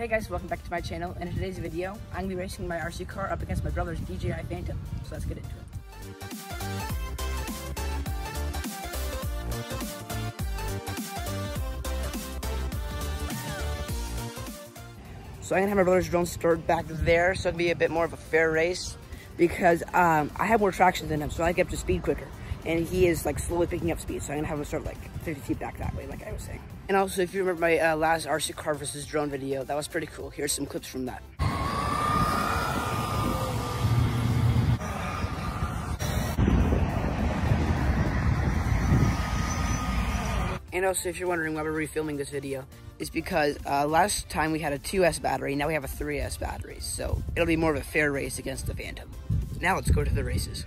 Hey guys, welcome back to my channel. And in today's video, I'm gonna be racing my RC car up against my brother's DJI Phantom. So let's get into it. So I'm gonna have my brother's drone stored back there, so it'll be a bit more of a fair race because um, I have more traction than him, so I get up to speed quicker. And he is like slowly picking up speed, so I'm gonna have him start like 50 feet back that way, like I was saying. And also, if you remember my uh, last RC car versus drone video, that was pretty cool. Here's some clips from that. And also, if you're wondering why we're refilming this video, it's because uh, last time we had a 2S battery, now we have a 3S battery. So it'll be more of a fair race against the Phantom. Now let's go to the races.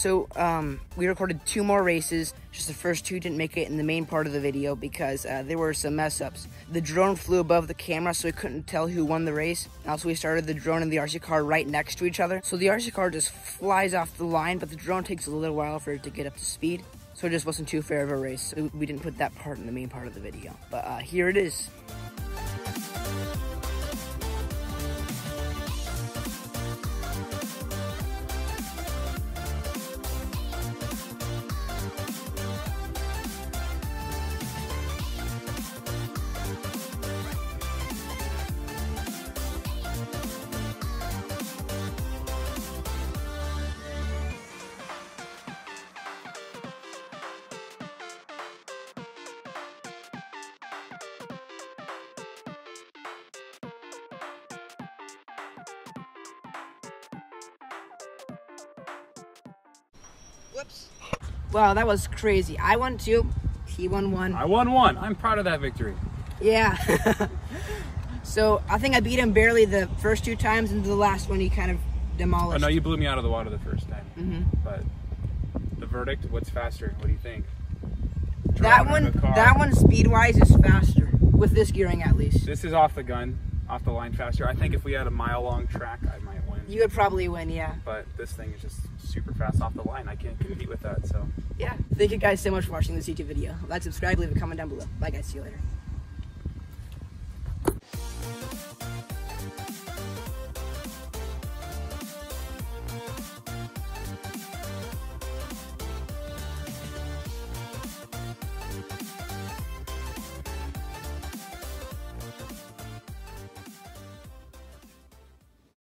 So um, we recorded two more races. Just the first two didn't make it in the main part of the video because uh, there were some mess ups. The drone flew above the camera, so we couldn't tell who won the race. Also, we started the drone and the RC car right next to each other. So the RC car just flies off the line, but the drone takes a little while for it to get up to speed. So it just wasn't too fair of a race. So we didn't put that part in the main part of the video. But uh, here it is. Whoops. Wow, that was crazy. I won two. He won one. I won one. I'm proud of that victory. Yeah. so I think I beat him barely the first two times, and the last one he kind of demolished. Oh no, you blew me out of the water the first time. Mm -hmm. But the verdict, what's faster? What do you think? that one, that one, speed wise, is faster with this gearing at least. This is off the gun, off the line faster. I think if we had a mile long track, I might win. You would probably win, yeah. But this thing is just super fast off the line. I can't compete with that. So. Yeah. Thank you guys so much for watching this YouTube video. Like, subscribe, leave a comment down below. Bye guys, see you later.